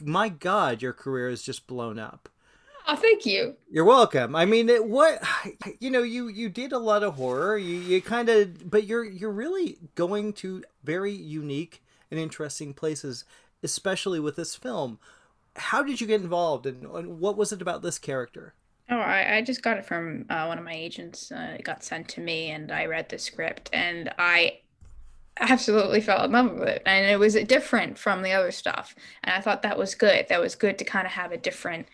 my God, your career is just blown up. Oh, thank you. You're welcome. I mean, it, what you know, you you did a lot of horror. You you kind of, but you're you're really going to very unique and interesting places, especially with this film. How did you get involved, and, and what was it about this character? Oh, I, I just got it from uh, one of my agents. Uh, it got sent to me, and I read the script, and I absolutely fell in love with it. And it was different from the other stuff, and I thought that was good. That was good to kind of have a different,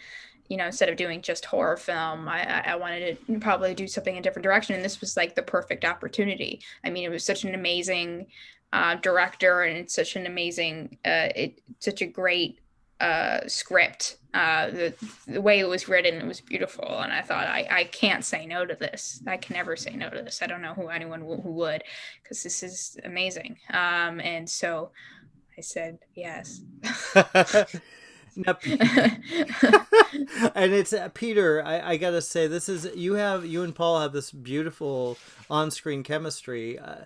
you know, instead of doing just horror film, I, I wanted to probably do something in a different direction, and this was like the perfect opportunity. I mean, it was such an amazing uh, director, and it's such an amazing, uh, it such a great uh, script. Uh, the, the way it was written, it was beautiful, and I thought I, I can't say no to this. I can never say no to this. I don't know who anyone w- who would, because this is amazing. Um, and so I said yes. Now, and it's uh, Peter. I, I, gotta say, this is you have you and Paul have this beautiful on-screen chemistry. Uh,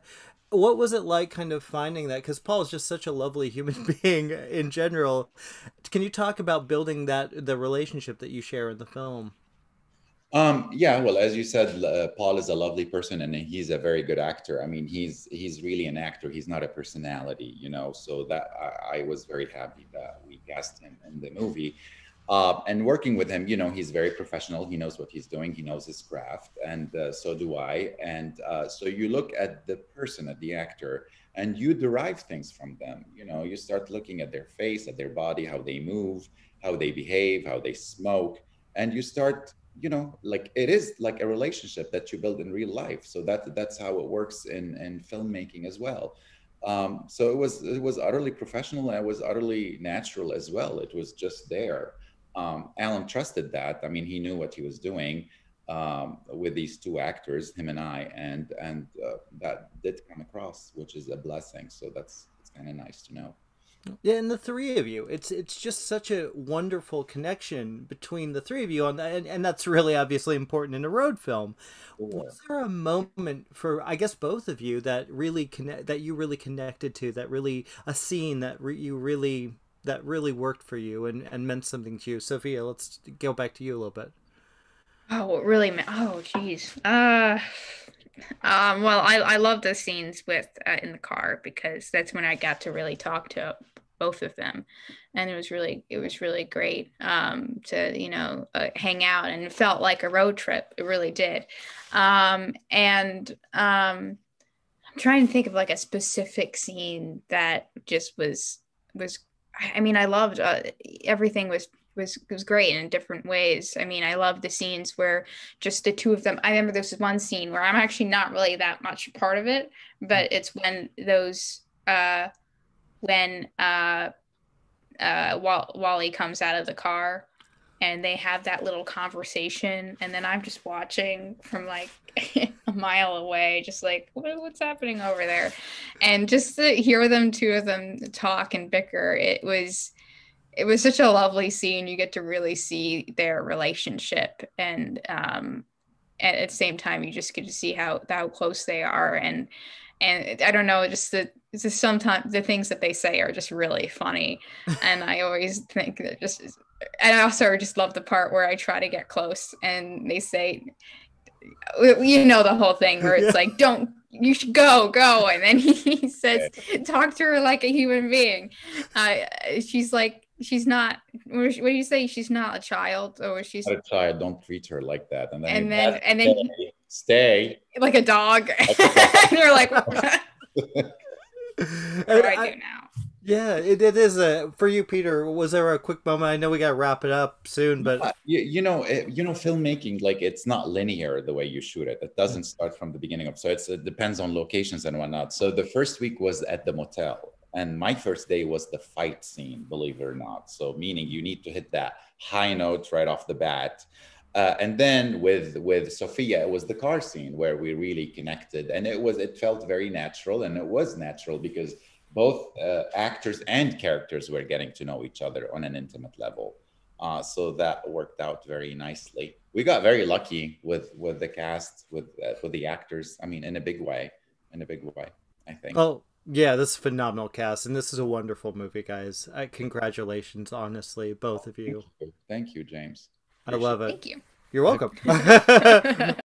what was it like kind of finding that because paul is just such a lovely human being in general can you talk about building that the relationship that you share in the film um, yeah well as you said uh, paul is a lovely person and he's a very good actor i mean he's he's really an actor he's not a personality you know so that i, I was very happy that we cast him in the movie uh, and working with him, you know, he's very professional. He knows what he's doing. He knows his craft, and uh, so do I. And uh, so you look at the person, at the actor, and you derive things from them. You know, you start looking at their face, at their body, how they move, how they behave, how they smoke, and you start, you know, like it is like a relationship that you build in real life. So that that's how it works in in filmmaking as well. Um, so it was it was utterly professional and it was utterly natural as well. It was just there um, Alan trusted that. I mean, he knew what he was doing um, with these two actors, him and I, and and uh, that did come across, which is a blessing. So that's it's kind of nice to know. Yeah, and the three of you, it's it's just such a wonderful connection between the three of you, and and, and that's really obviously important in a road film. Yeah. Was there a moment for I guess both of you that really connect that you really connected to, that really a scene that re- you really that really worked for you and, and meant something to you. Sophia, let's go back to you a little bit. Oh, it really? Oh, jeez. Uh, um, well, I, I love the scenes with uh, in the car because that's when I got to really talk to both of them, and it was really it was really great um, to you know uh, hang out and it felt like a road trip. It really did, um, and um, I'm trying to think of like a specific scene that just was was I mean, I loved uh, everything was was was great in different ways. I mean, I love the scenes where just the two of them. I remember this is one scene where I'm actually not really that much part of it, but it's when those uh when uh uh Wally comes out of the car and they have that little conversation and then i'm just watching from like a mile away just like what, what's happening over there and just to hear them two of them talk and bicker it was it was such a lovely scene you get to really see their relationship and um and at the same time you just get to see how how close they are and and I don't know, just the just sometimes the things that they say are just really funny, and I always think that just and I also just love the part where I try to get close and they say, you know, the whole thing where it's yeah. like, don't, you should go, go. And then he says, talk to her like a human being. Uh, she's like, she's not, what do you say? She's not a child or she's not a child. Don't treat her like that. And then, and then, and then stay, stay. like a dog. and you're like, what do I, I do now? Yeah, it, it is a for you, Peter. Was there a quick moment? I know we got to wrap it up soon, but you, you know, it, you know, filmmaking like it's not linear the way you shoot it. It doesn't start from the beginning of. So it depends on locations and whatnot. So the first week was at the motel, and my first day was the fight scene. Believe it or not, so meaning you need to hit that high note right off the bat. Uh, and then with with Sophia, it was the car scene where we really connected, and it was it felt very natural, and it was natural because both uh, actors and characters were getting to know each other on an intimate level. Uh, so that worked out very nicely. We got very lucky with with the cast, with uh, with the actors. I mean, in a big way, in a big way. I think. Oh, Yeah, this is a phenomenal cast, and this is a wonderful movie, guys. Uh, congratulations, honestly, both of you. Thank you, Thank you James. I love it. Thank you. You're welcome.